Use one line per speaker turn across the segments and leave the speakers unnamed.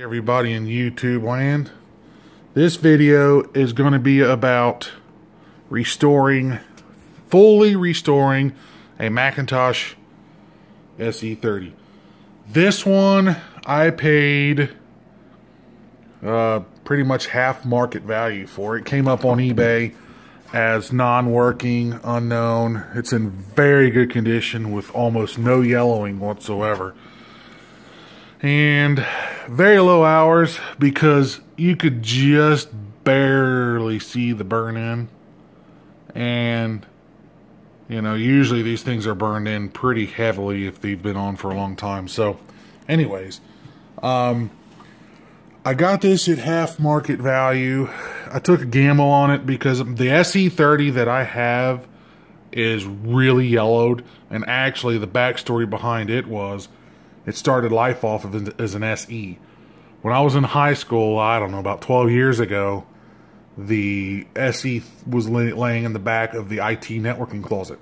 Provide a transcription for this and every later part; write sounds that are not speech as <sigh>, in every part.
everybody in YouTube land. This video is going to be about restoring, fully restoring a Macintosh SE30. This one I paid uh, pretty much half market value for. It came up on eBay as non-working, unknown. It's in very good condition with almost no yellowing whatsoever and very low hours because you could just barely see the burn in. And you know usually these things are burned in pretty heavily if they've been on for a long time. So anyways um i got this at half market value. I took a gamble on it because the se30 that i have is really yellowed and actually the backstory behind it was it started life off of as an SE. When I was in high school, I don't know, about 12 years ago, the SE was laying in the back of the IT networking closet.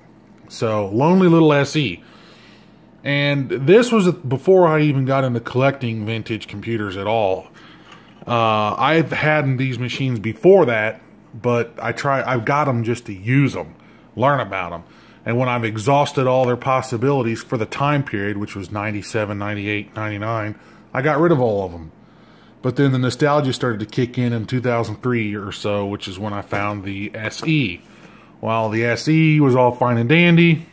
So, lonely little SE. And this was before I even got into collecting vintage computers at all. Uh, I've had these machines before that, but I try. I've got them just to use them, learn about them. And when I've exhausted all their possibilities for the time period, which was 97, 98, 99, I got rid of all of them. But then the nostalgia started to kick in in 2003 or so, which is when I found the SE. While the SE was all fine and dandy,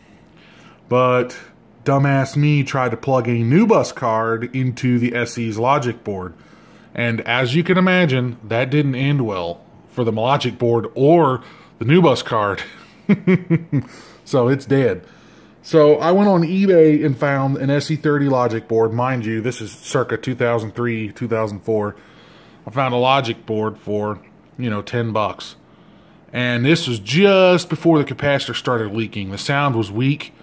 but dumbass me tried to plug a NuBus card into the SE's logic board. And as you can imagine, that didn't end well for the logic board or the NuBus card. <laughs> So it's dead. So I went on eBay and found an SE30 logic board. Mind you, this is circa 2003, 2004. I found a logic board for, you know, 10 bucks. And this was just before the capacitor started leaking. The sound was weak,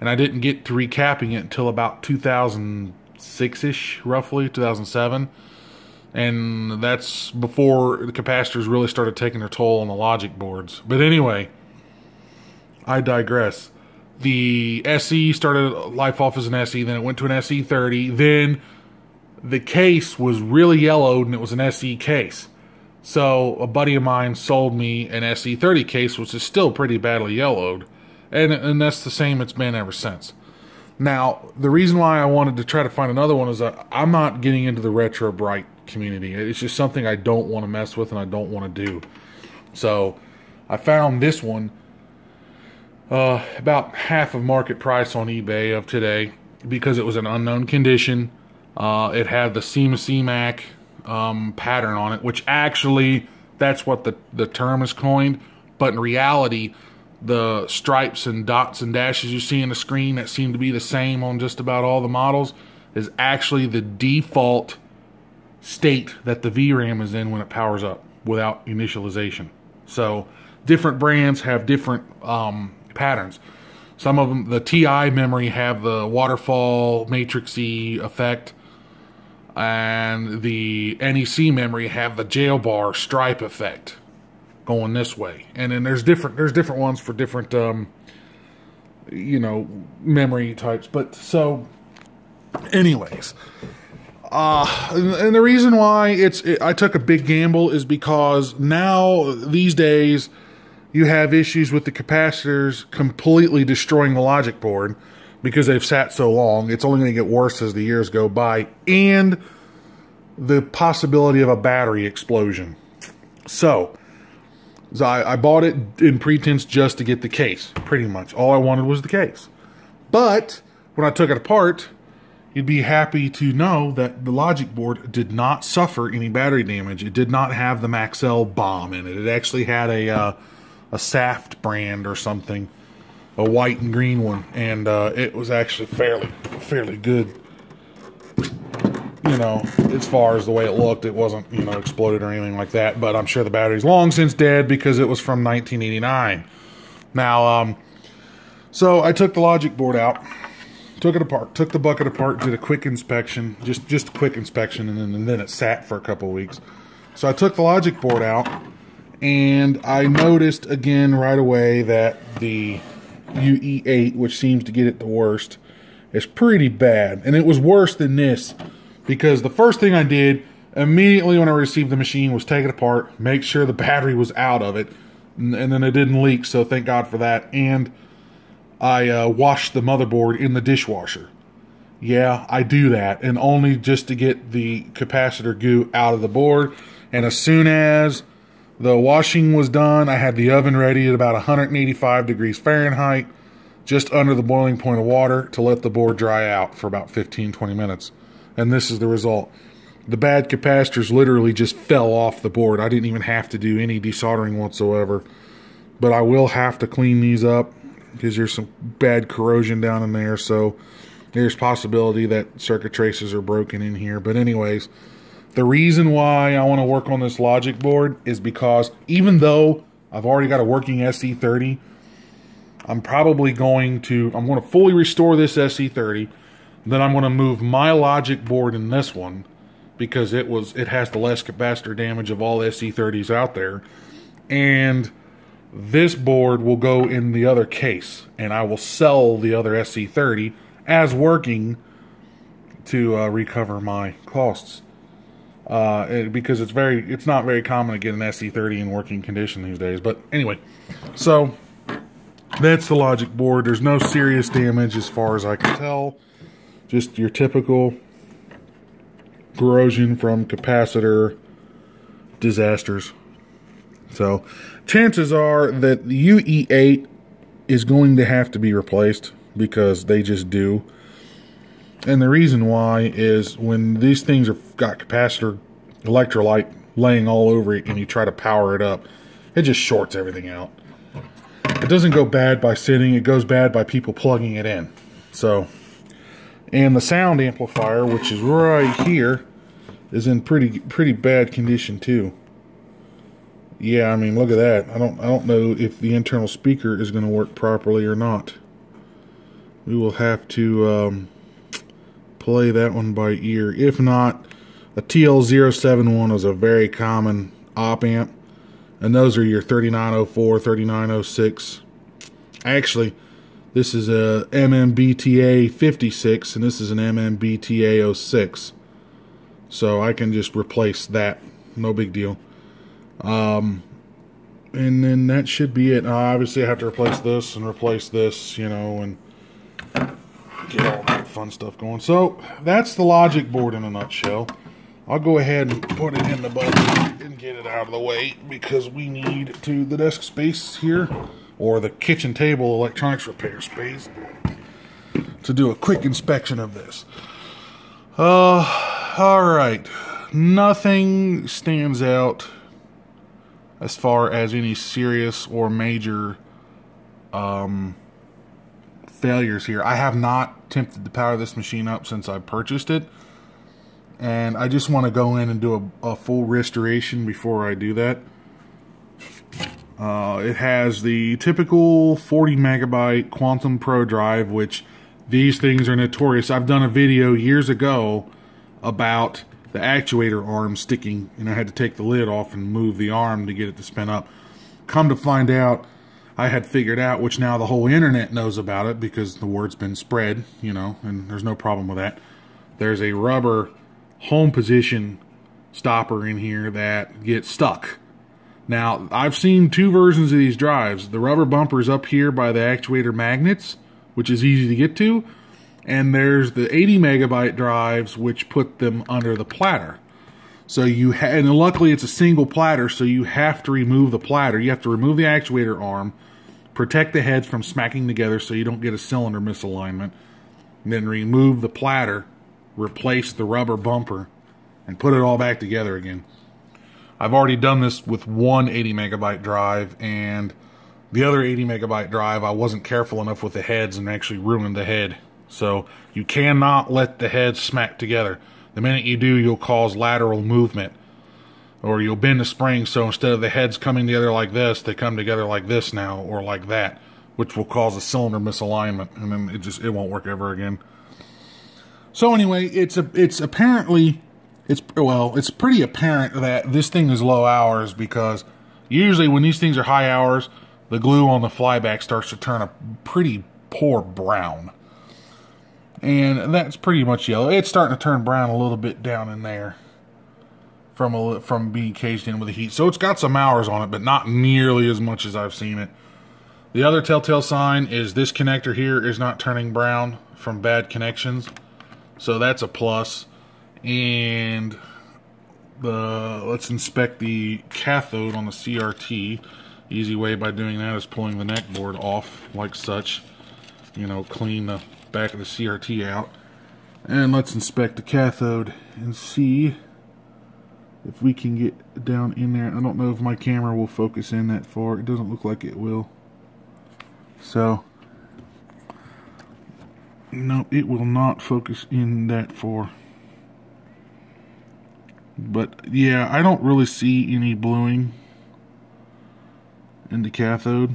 and I didn't get to recapping it until about 2006-ish, roughly, 2007. And that's before the capacitors really started taking their toll on the logic boards. But anyway, I digress. The SE started life off as an SE, then it went to an SE30. Then the case was really yellowed and it was an SE case. So a buddy of mine sold me an SE30 case, which is still pretty badly yellowed. And, and that's the same it's been ever since. Now, the reason why I wanted to try to find another one is that I'm not getting into the retro bright community. It's just something I don't want to mess with and I don't want to do. So I found this one uh, about half of market price on eBay of today because it was an unknown condition. Uh, it had the Simasimac um, pattern on it, which actually that's what the, the term is coined. But in reality, the stripes and dots and dashes you see in the screen that seem to be the same on just about all the models is actually the default state that the VRAM is in when it powers up without initialization. So different brands have different um, patterns. Some of them, the TI memory, have the waterfall matrixy effect, and the NEC memory have the jail bar stripe effect going this way. And then there's different there's different ones for different um, you know memory types. But so, anyways, uh, and the reason why it's it, I took a big gamble is because now these days you have issues with the capacitors completely destroying the logic board because they've sat so long. It's only going to get worse as the years go by, and the possibility of a battery explosion. So, so I, I bought it in pretense just to get the case, pretty much. All I wanted was the case. But when I took it apart, you'd be happy to know that the logic board did not suffer any battery damage. It did not have the Maxell bomb in it. It actually had a. Uh, a Saft brand or something, a white and green one, and uh, it was actually fairly fairly good. You know, as far as the way it looked, it wasn't you know exploded or anything like that. But I'm sure the battery's long since dead because it was from 1989. Now, um, so I took the logic board out, took it apart, took the bucket apart, did a quick inspection, just just a quick inspection, and then and then it sat for a couple weeks. So I took the logic board out and I noticed again right away that the UE8, which seems to get it the worst, is pretty bad. And it was worse than this because the first thing I did immediately when I received the machine was take it apart, make sure the battery was out of it, and, and then it didn't leak. So thank God for that. And I uh, washed the motherboard in the dishwasher. Yeah, I do that, and only just to get the capacitor goo out of the board. And as soon as the washing was done, I had the oven ready at about 185 degrees Fahrenheit, just under the boiling point of water to let the board dry out for about 15 20 minutes. And this is the result. The bad capacitors literally just fell off the board. I didn't even have to do any desoldering whatsoever. But I will have to clean these up because there's some bad corrosion down in there. So there's possibility that circuit traces are broken in here. But anyways, the reason why I want to work on this logic board is because even though I've already got a working SE30, I'm probably going to, I'm going to fully restore this SE30. Then I'm going to move my logic board in this one because it was, it has the less capacitor damage of all SE30s out there. And this board will go in the other case and I will sell the other SE30 as working to uh, recover my costs. Uh, because it's very, it's not very common to get an SE30 in working condition these days. But anyway, so that's the logic board. There's no serious damage as far as I can tell. Just your typical corrosion from capacitor disasters. So chances are that the UE8 is going to have to be replaced because they just do. And the reason why is when these things have got capacitor electrolyte laying all over it and you try to power it up, it just shorts everything out. It doesn't go bad by sitting, it goes bad by people plugging it in. So, and the sound amplifier, which is right here, is in pretty pretty bad condition too. Yeah, I mean, look at that. I don't I don't know if the internal speaker is going to work properly or not. We will have to um, play that one by ear. If not, a TL071 is a very common op amp, and those are your 3904, 3906. Actually, this is a MMBTA 56, and this is an MMBTA 06. So I can just replace that. No big deal. Um, and then that should be it. Uh, obviously, I have to replace this and replace this, you know, and get all fun stuff going. So that's the logic board in a nutshell. I'll go ahead and put it in the bucket and get it out of the way because we need to the desk space here or the kitchen table electronics repair space to do a quick inspection of this. Uh, all right. Nothing stands out as far as any serious or major um, failures here. I have not attempted to power this machine up since I purchased it. And I just want to go in and do a, a full restoration before I do that. Uh, it has the typical 40 megabyte Quantum Pro drive, which these things are notorious. I've done a video years ago about the actuator arm sticking, and I had to take the lid off and move the arm to get it to spin up. Come to find out, I had figured out, which now the whole internet knows about it because the word's been spread, you know, and there's no problem with that. There's a rubber home position stopper in here that gets stuck. Now, I've seen two versions of these drives. The rubber bumper's up here by the actuator magnets, which is easy to get to, and there's the 80 megabyte drives which put them under the platter. So you ha- and luckily it's a single platter, so you have to remove the platter. You have to remove the actuator arm, protect the heads from smacking together so you don't get a cylinder misalignment, then remove the platter, replace the rubber bumper, and put it all back together again. I've already done this with one 80 megabyte drive and the other 80 megabyte drive I wasn't careful enough with the heads and actually ruined the head so you cannot let the heads smack together. The minute you do, you'll cause lateral movement. Or you'll bend the spring so instead of the heads coming together like this, they come together like this now or like that, which will cause a cylinder misalignment and then it just it won't work ever again. So anyway, it's a it's apparently it's well, it's pretty apparent that this thing is low hours because usually when these things are high hours, the glue on the flyback starts to turn a pretty poor brown. and that's pretty much yellow. It's starting to turn brown a little bit down in there from a, from being caged in with the heat. So it's got some hours on it, but not nearly as much as I've seen it. The other telltale sign is this connector here is not turning brown from bad connections. So that's a plus. And the let's inspect the cathode on the CRT. Easy way by doing that is pulling the neck board off like such. You know, clean the back of the CRT out. And let's inspect the cathode and see if we can get down in there. I don't know if my camera will focus in that far. It doesn't look like it will. So, no, it will not focus in that far. But yeah, I don't really see any bluing in the cathode.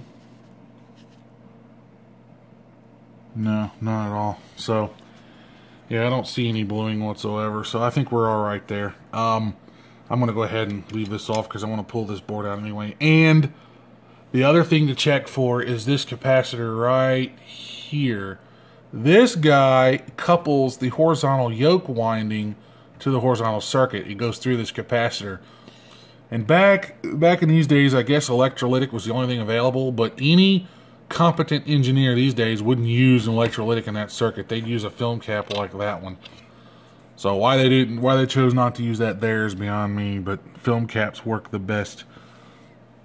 No, not at all. So, yeah, I don't see any bluing whatsoever. So I think we're all right there. Um, I'm going to go ahead and leave this off because I want to pull this board out anyway. And the other thing to check for is this capacitor right here. This guy couples the horizontal yoke winding to the horizontal circuit. It goes through this capacitor. And back back in these days, I guess electrolytic was the only thing available, but any competent engineer these days wouldn't use an electrolytic in that circuit. They'd use a film cap like that one. So why they didn't, why they chose not to use that there is beyond me. But film caps work the best.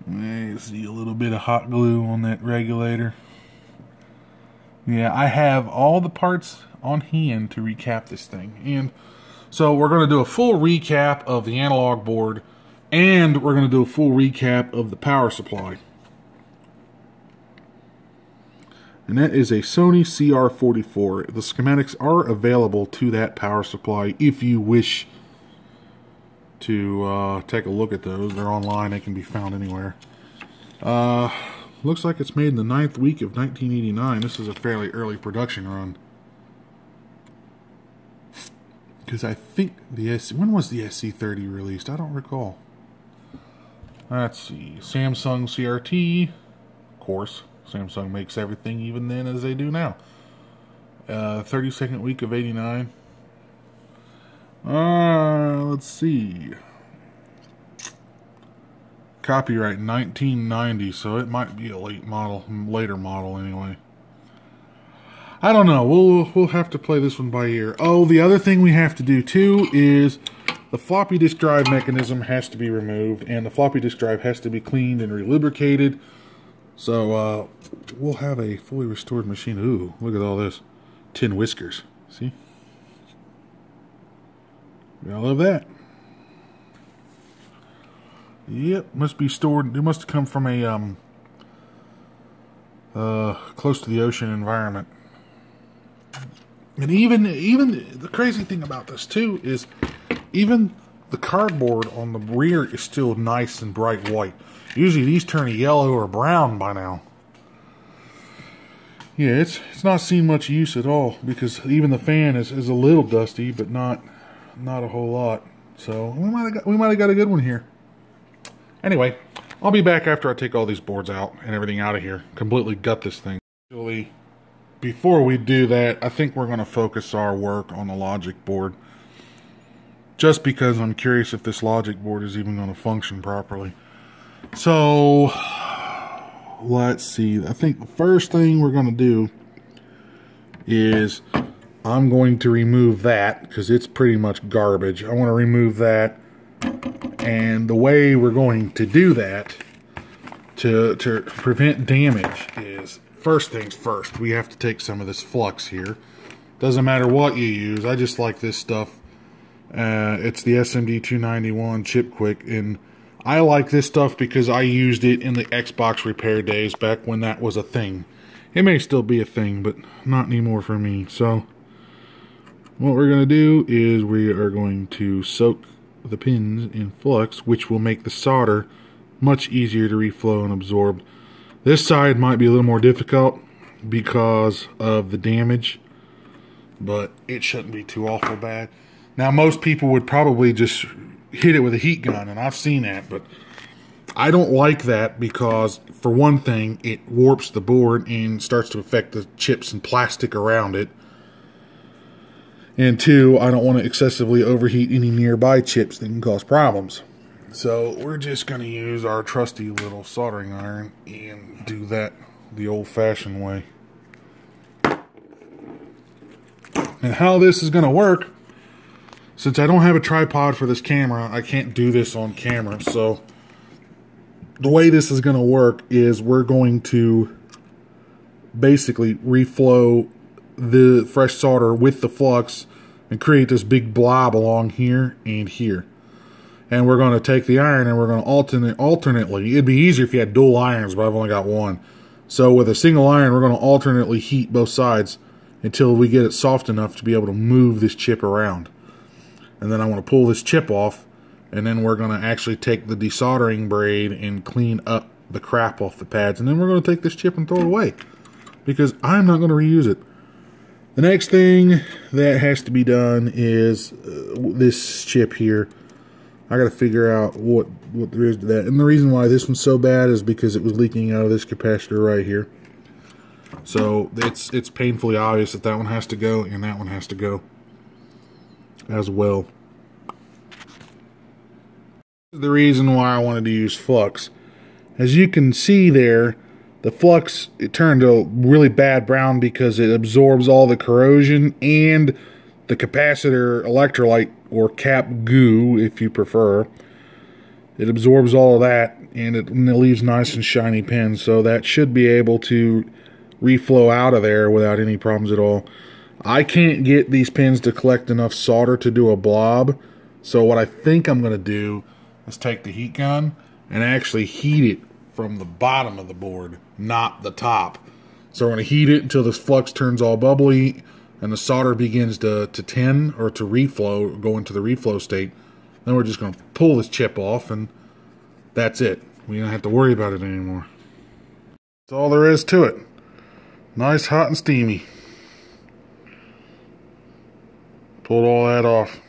See a little bit of hot glue on that regulator. Yeah, I have all the parts on hand to recap this thing, and so we're going to do a full recap of the analog board, and we're going to do a full recap of the power supply. And that is a Sony CR44. The schematics are available to that power supply if you wish to uh, take a look at those. They're online, they can be found anywhere. Uh, looks like it's made in the ninth week of 1989. This is a fairly early production run. Because I think the SE, when was the SE30 released? I don't recall. Let's see, Samsung CRT, of course. Samsung makes everything even then as they do now. Uh, 32nd week of 89. Uh, let's see. Copyright 1990, so it might be a late model, later model anyway. I don't know. We'll we'll have to play this one by ear. Oh, the other thing we have to do too is the floppy disk drive mechanism has to be removed, and the floppy disk drive has to be cleaned and relubricated. So uh, we'll have a fully restored machine. Ooh, look at all this. Tin whiskers. See? I love that. Yep, must be stored. It must have come from a um, uh, close to the ocean environment. And even even the crazy thing about this too is even the cardboard on the rear is still nice and bright white. Usually these turn yellow or brown by now. Yeah, it's it's not seen much use at all because even the fan is, is a little dusty, but not not a whole lot. So we might have got, we might have got a good one here. Anyway, I'll be back after I take all these boards out and everything out of here. Completely gut this thing. Before we do that, I think we're going to focus our work on the logic board. Just because I'm curious if this logic board is even going to function properly. So, let's see. I think the first thing we're going to do is I'm going to remove that because it's pretty much garbage. I want to remove that. And the way we're going to do that to, to prevent damage is first things first. We have to take some of this flux here. Doesn't matter what you use. I just like this stuff. Uh, it's the SMD 291 Chip Quik and I like this stuff because I used it in the Xbox repair days back when that was a thing. It may still be a thing, but not anymore for me. So, what we're going to do is we are going to soak the pins in flux, which will make the solder much easier to reflow and absorb. This side might be a little more difficult because of the damage, but it shouldn't be too awful bad. Now, most people would probably just hit it with a heat gun, and I've seen that, but I don't like that because, for one thing, it warps the board and starts to affect the chips and plastic around it. And two, I don't want to excessively overheat any nearby chips that can cause problems. So we're just going to use our trusty little soldering iron and do that the old-fashioned way. And how this is going to work, since I don't have a tripod for this camera, I can't do this on camera. So the way this is going to work is we're going to basically reflow the fresh solder with the flux and create this big blob along here and here. And we're going to take the iron and we're going to alternate alternately. It'd be easier if you had dual irons, but I've only got one. So with a single iron, we're going to alternately heat both sides until we get it soft enough to be able to move this chip around. And then I want to pull this chip off and then we're going to actually take the desoldering braid and clean up the crap off the pads. And then we're going to take this chip and throw it away because I'm not going to reuse it. The next thing that has to be done is uh, this chip here. I got to figure out what, what there is to that. And the reason why this one's so bad is because it was leaking out of this capacitor right here. So it's it's painfully obvious that that one has to go and that one has to go as well. The reason why I wanted to use flux. As you can see there, the flux it turned a really bad brown because it absorbs all the corrosion and the capacitor electrolyte or cap goo if you prefer it absorbs all of that and it, and it leaves nice and shiny pins so that should be able to reflow out of there without any problems at all I can't get these pins to collect enough solder to do a blob so what I think I'm going to do is take the heat gun and actually heat it from the bottom of the board, not the top. So we're going to heat it until this flux turns all bubbly and the solder begins to, to tin or to reflow, go into the reflow state. Then we're just going to pull this chip off and that's it. We don't have to worry about it anymore. That's all there is to it. Nice, hot, and steamy. Pulled all that off.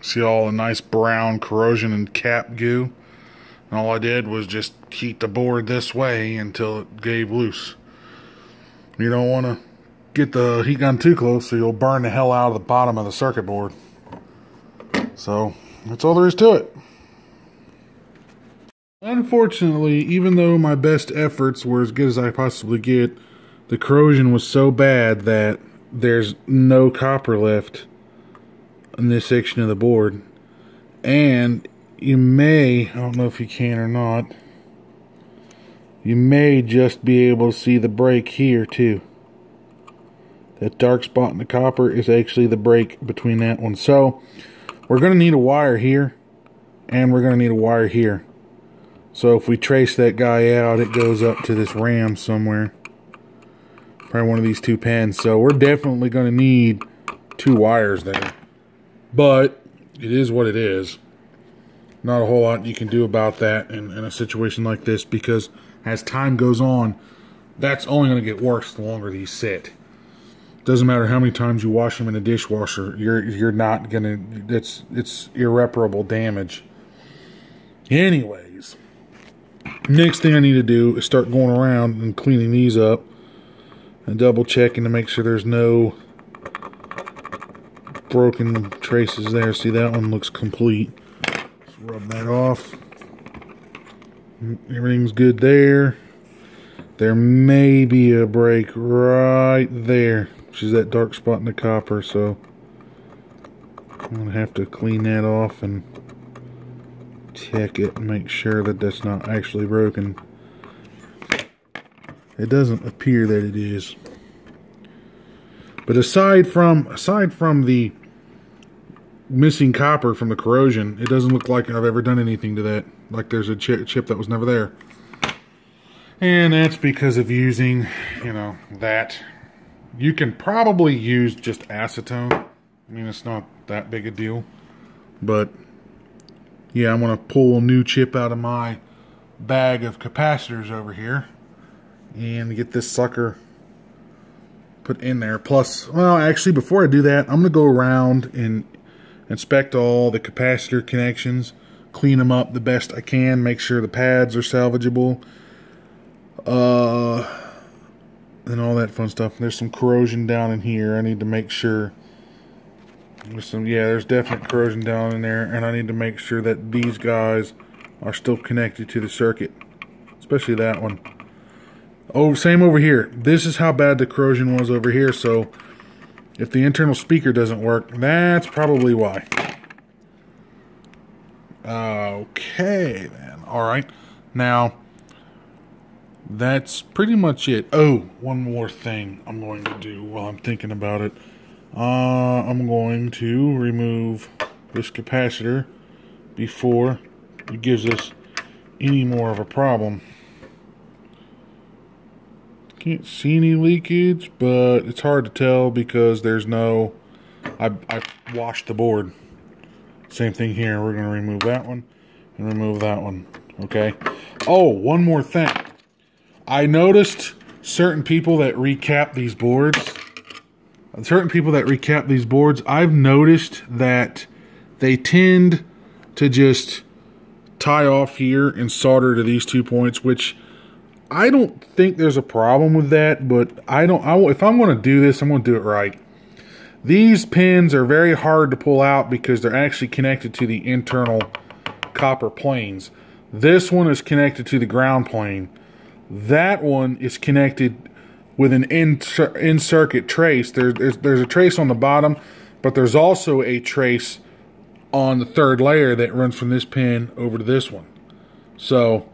See all the nice brown corrosion and cap goo? And all I did was just heat the board this way until it gave loose. You don't want to get the heat gun too close so you'll burn the hell out of the bottom of the circuit board. So, that's all there is to it. Unfortunately, even though my best efforts were as good as I possibly get, the corrosion was so bad that there's no copper left in this section of the board. And you may, I don't know if you can or not, you may just be able to see the break here too. That dark spot in the copper is actually the break between that one. So, we're going to need a wire here, and we're going to need a wire here. So if we trace that guy out, it goes up to this ram somewhere. Probably one of these two pins. So we're definitely going to need two wires there. But it is what it is not a whole lot you can do about that in, in a situation like this because as time goes on, that's only going to get worse the longer these sit. Doesn't matter how many times you wash them in a dishwasher, you're you're not gonna. It's it's irreparable damage. Anyways, next thing I need to do is start going around and cleaning these up and double checking to make sure there's no broken traces there. See that one looks complete rub that off. Mm, everything's good there. There may be a break right there, which is that dark spot in the copper, so I'm going to have to clean that off and check it and make sure that that's not actually broken. It doesn't appear that it is. But aside from aside from the missing copper from the corrosion. It doesn't look like I've ever done anything to that. Like there's a chip that was never there. And that's because of using, you know, that. You can probably use just acetone. I mean, it's not that big a deal. But, yeah, I'm going to pull a new chip out of my bag of capacitors over here. And get this sucker put in there. Plus, well, actually, before I do that, I'm going to go around and inspect all the capacitor connections, clean them up the best I can, make sure the pads are salvageable, uh, and all that fun stuff. There's some corrosion down in here. I need to make sure There's some, yeah, there's definite corrosion down in there, and I need to make sure that these guys are still connected to the circuit, especially that one. Oh, same over here. This is how bad the corrosion was over here, so if the internal speaker doesn't work, that's probably why. Okay, then. All right. Now, that's pretty much it. Oh, one more thing I'm going to do while I'm thinking about it. Uh, I'm going to remove this capacitor before it gives us any more of a problem. Can't see any leakage, but it's hard to tell because there's no... I, I washed the board. Same thing here. We're going to remove that one and remove that one. Okay. Oh, one more thing. I noticed certain people that recap these boards certain people that recap these boards, I've noticed that they tend to just tie off here and solder to these two points, which I don't think there's a problem with that, but I don't, I, if I'm going to do this, I'm going to do it right. These pins are very hard to pull out because they're actually connected to the internal copper planes. This one is connected to the ground plane. That one is connected with an in, circuit trace. There, there's, there's a trace on the bottom, but there's also a trace on the third layer that runs from this pin over to this one. So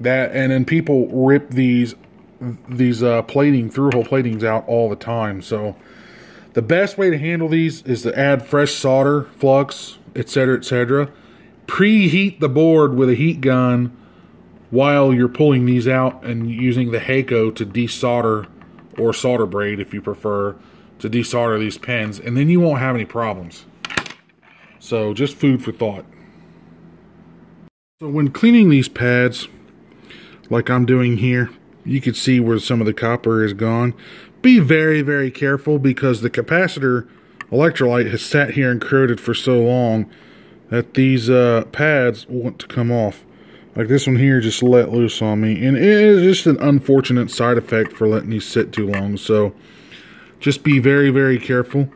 that, and then people rip these these uh, plating through hole platings out all the time. So the best way to handle these is to add fresh solder, flux, etc., etc. Preheat the board with a heat gun while you're pulling these out and using the Hakko to desolder or solder braid if you prefer to desolder these pins and then you won't have any problems. So just food for thought. So when cleaning these pads like I'm doing here you can see where some of the copper is gone. Be very very careful because the capacitor electrolyte has sat here and corroded for so long that these uh, pads want to come off. Like this one here just let loose on me. And it is just an unfortunate side effect for letting these sit too long. So just be very, very careful.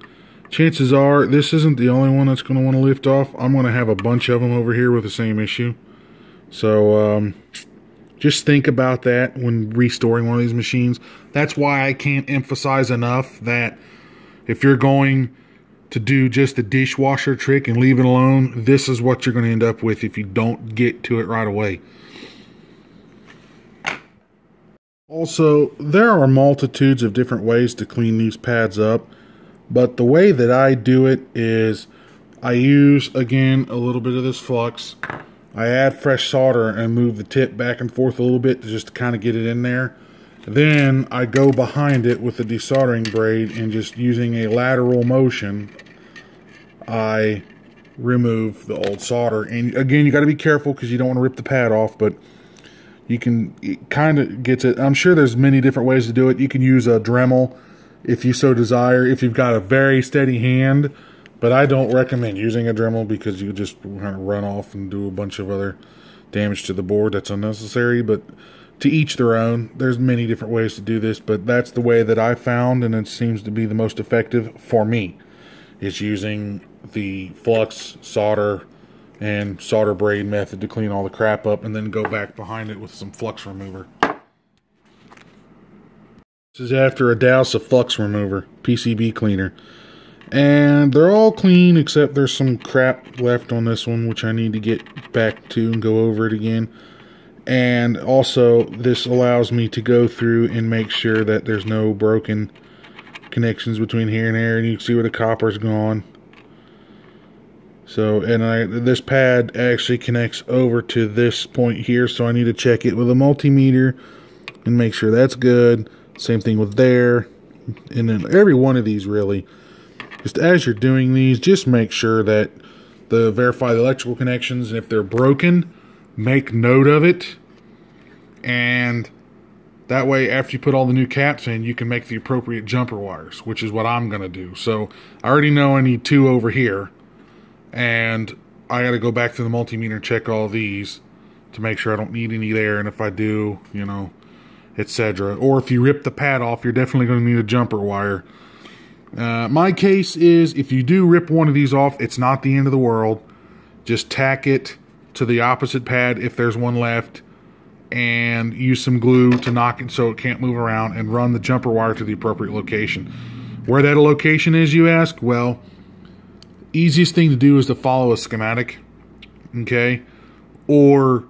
Chances are this isn't the only one that's going to want to lift off. I'm going to have a bunch of them over here with the same issue. So um, just think about that when restoring one of these machines. That's why I can't emphasize enough that if you're going to do just the dishwasher trick and leave it alone, this is what you're going to end up with if you don't get to it right away. Also, there are multitudes of different ways to clean these pads up, but the way that I do it is I use, again, a little bit of this flux. I add fresh solder and move the tip back and forth a little bit just to kind of get it in there. Then I go behind it with the desoldering braid and just using a lateral motion, I remove the old solder. And again, you got to be careful because you don't want to rip the pad off, but you can kind of gets it. I'm sure there's many different ways to do it. You can use a Dremel if you so desire, if you've got a very steady hand, but I don't recommend using a Dremel because you just kind of run off and do a bunch of other damage to the board that's unnecessary, but to each their own. There's many different ways to do this, but that's the way that I found, and it seems to be the most effective for me. Is using the flux solder and solder braid method to clean all the crap up, and then go back behind it with some flux remover. This is after a douse of flux remover, PCB cleaner. And they're all clean except there's some crap left on this one which I need to get back to and go over it again. And also this allows me to go through and make sure that there's no broken connections between here and there and you can see where the copper's gone. So and I this pad actually connects over to this point here so I need to check it with a multimeter and make sure that's good. Same thing with there and then every one of these really just as you're doing these just make sure that the verify the electrical connections and if they're broken make note of it. And that way after you put all the new caps in you can make the appropriate jumper wires which is what I'm gonna do. So I already know I need two over here and I got to go back to the multimeter and check all these to make sure I don't need any there and if I do you know etc or if you rip the pad off you're definitely going to need a jumper wire Uh, my case is if you do rip one of these off, it's not the end of the world. Just tack it to the opposite pad if there's one left and use some glue to knock it so it can't move around and run the jumper wire to the appropriate location. Where that location is, you ask? Well, easiest thing to do is to follow a schematic, okay? Or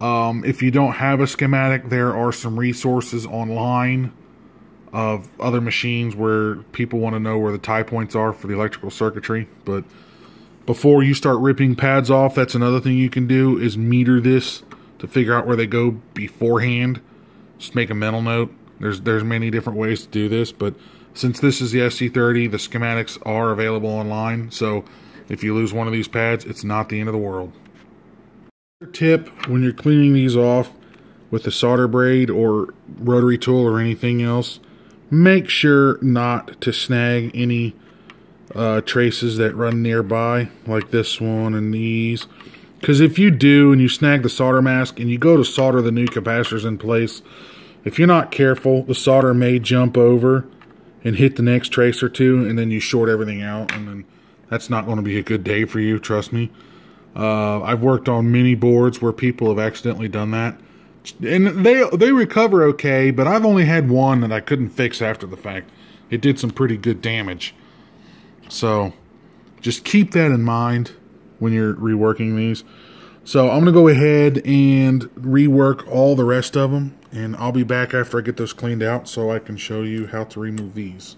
um, if you don't have a schematic, there are some resources online of other machines where people want to know where the tie points are for the electrical circuitry. But before you start ripping pads off, that's another thing you can do is meter this to figure out where they go beforehand. Just make a mental note. There's there's many different ways to do this, but since this is the SE30, the schematics are available online. So if you lose one of these pads, it's not the end of the world. Tip when you're cleaning these off with a solder braid or rotary tool or anything else, make sure not to snag any uh, traces that run nearby, like this one and these. Because if you do and you snag the solder mask and you go to solder the new capacitors in place, if you're not careful, the solder may jump over and hit the next trace or two, and then you short everything out, and then that's not going to be a good day for you, trust me. Uh, I've worked on many boards where people have accidentally done that. And they they recover okay, but I've only had one that I couldn't fix after the fact. It did some pretty good damage. So just keep that in mind when you're reworking these. So I'm going to go ahead and rework all the rest of them. And I'll be back after I get those cleaned out so I can show you how to remove these.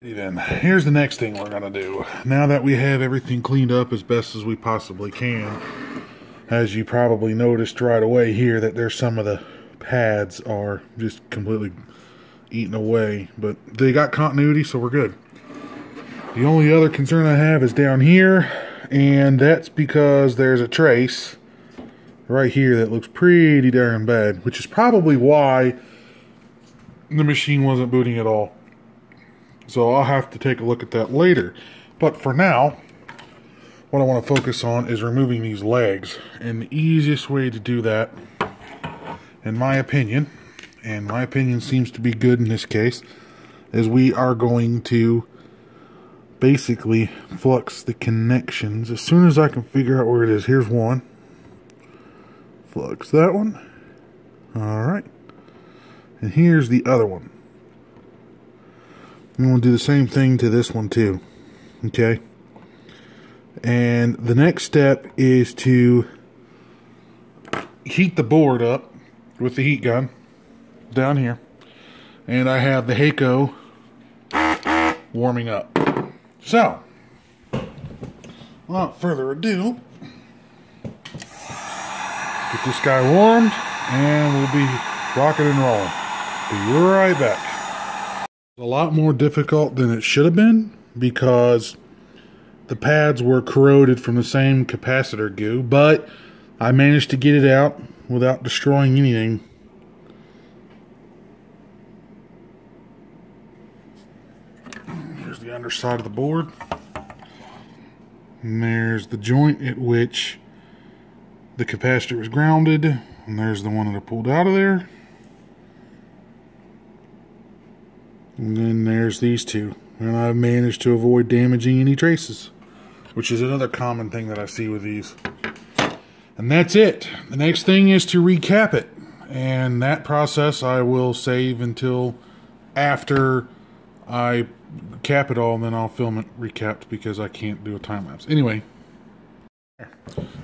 Then, here's the next thing we're going to do. Now that we have everything cleaned up as best as we possibly can, as you probably noticed right away here that there's some of the pads are just completely eaten away. But they got continuity, so we're good. The only other concern I have is down here, and that's because there's a trace right here that looks pretty darn bad, which is probably why the machine wasn't booting at all. So I'll have to take a look at that later. But for now, what I want to focus on is removing these legs. And the easiest way to do that, in my opinion, and my opinion seems to be good in this case, is we are going to basically flux the connections as soon as I can figure out where it is. Here's one. Flux that one. Alright. And here's the other one. I'm going to do the same thing to this one too. Okay. And the next step is to heat the board up with the heat gun down here. And I have the Hakko warming up. So, without further ado, get this guy warmed and we'll be rocking and rolling. Be right back. A lot more difficult than it should have been because the pads were corroded from the same capacitor goo, but I managed to get it out without destroying anything. Here's the underside of the board. And there's the joint at which the capacitor was grounded. And there's the one that I pulled out of there. And then there's these two. And I've managed to avoid damaging any traces which is another common thing that I see with these. And that's it. The next thing is to recap it. And that process I will save until after I cap it all, and then I'll film it recapped because I can't do a time lapse. Anyway,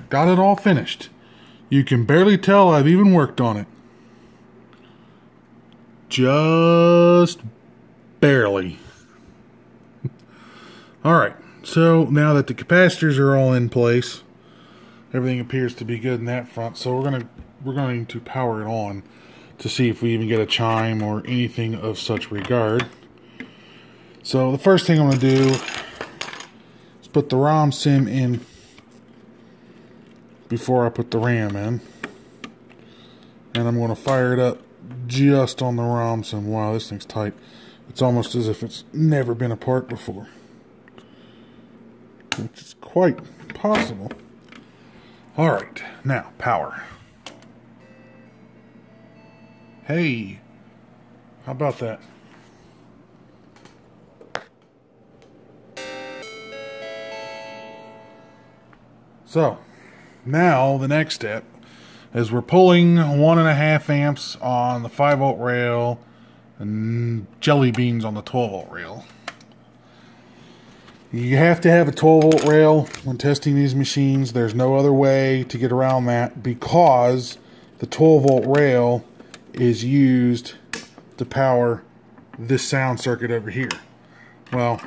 got it all finished. You can barely tell I've even worked on it. Just barely. <laughs> all right. So now that the capacitors are all in place, everything appears to be good in that front. So we're gonna we're going to power it on to see if we even get a chime or anything of such regard. So the first thing I'm gonna do is put the ROM SIMM in before I put the RAM in. And I'm gonna fire it up just on the ROM SIMM. Wow, this thing's tight. It's almost as if it's never been apart before which is quite possible. All right, now power. Hey, how about that? So, now the next step is we're pulling one and a half amps on the 5 volt rail and jelly beans on the 12 volt rail. You have to have a 12 volt rail when testing these machines. There's no other way to get around that because the 12 volt rail is used to power this sound circuit over here. Well,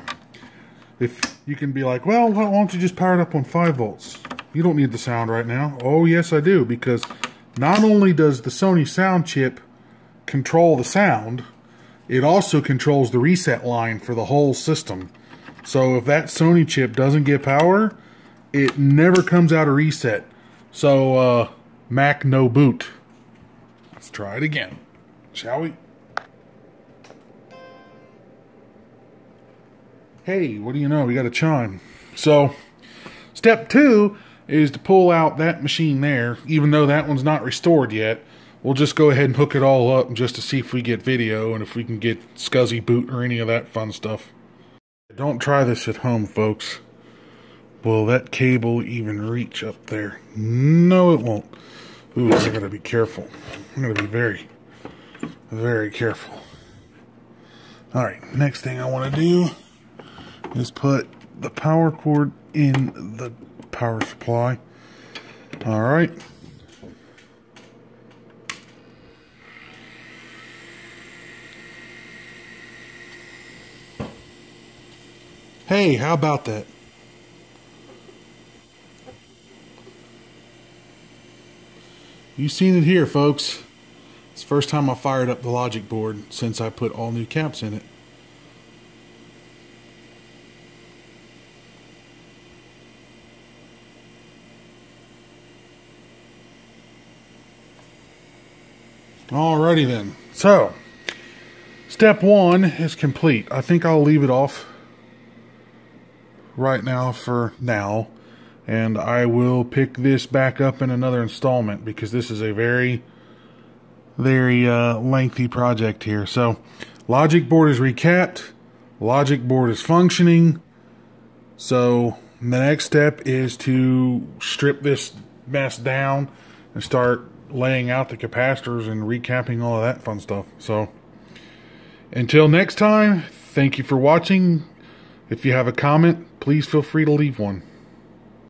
if you can be like, well, why don't you just power it up on 5 volts? You don't need the sound right now. Oh, yes, I do, because not only does the Sony sound chip control the sound, it also controls the reset line for the whole system. So if that Sony chip doesn't get power, it never comes out of reset. So, uh, Mac no boot. Let's try it again, shall we? Hey, what do you know? We got a chime. So, step two is to pull out that machine there, even though that one's not restored yet. We'll just go ahead and hook it all up just to see if we get video and if we can get SCSI boot or any of that fun stuff. Don't try this at home, folks. Will that cable even reach up there? No, it won't. Ooh, I gotta be careful. I'm gonna be very, very careful. Alright, next thing I want to do is put the power cord in the power supply. All Hey, how about that? You've seen it here, folks. It's the first time I fired up the logic board since I put all new caps in it. Alrighty then. So, step one is complete. I think I'll leave it off right now for now. And I will pick this back up in another installment because this is a very, very uh, lengthy project here. So, logic board is recapped. Logic board is functioning. So, the next step is to strip this mess down and start laying out the capacitors and recapping all of that fun stuff. So until next time, thank you for watching. If you have a comment, please feel free to leave one.